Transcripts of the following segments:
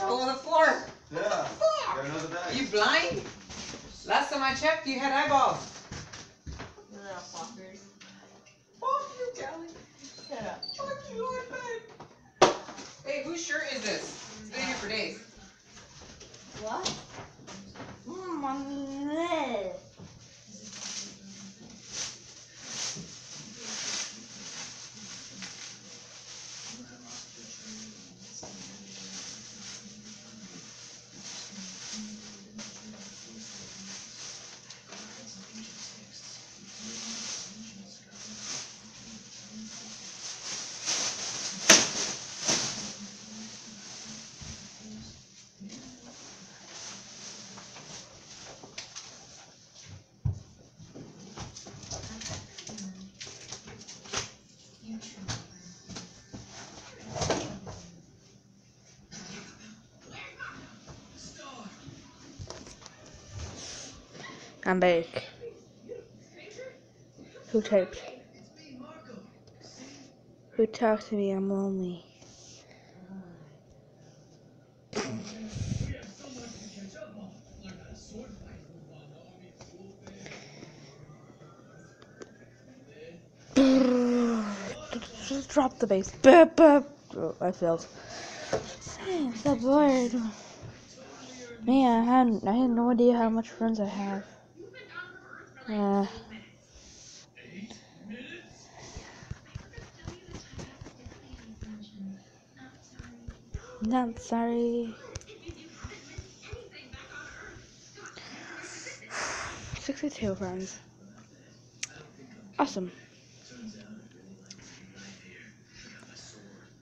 Go on the floor. Yeah. Got another Are you blind? Last time I checked, you had eyeballs. Little fuckers. Fuck you, Callie. Shut up. Fuck you, Lord, babe. Hey, whose shirt is this? It's been here for days. What? Mm, I'm back. Who typed? Who talked to me? I'm lonely. Just drop the bass. Burp, burp. Oh, I failed. So bored. Man, I had, I had no idea how much friends I have. Uh, not sorry. Sixty-two friends. Awesome.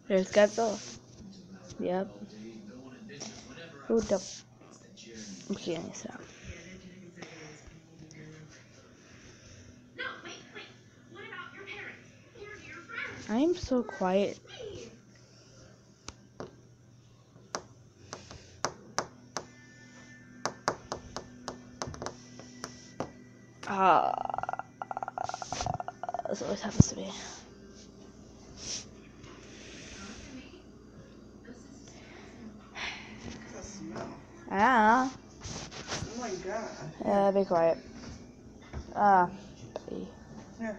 There's Godzilla. Yep. Who the? Okay, let me your friends? I am so quiet. Ah, this always happens to me. Ah, Oh my god. yeah, be quiet. Ah. Here.